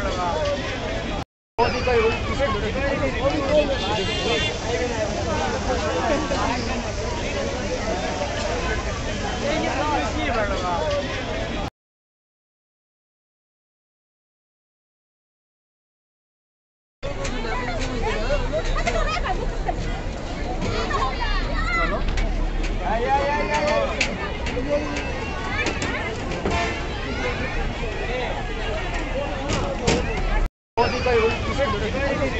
了吧？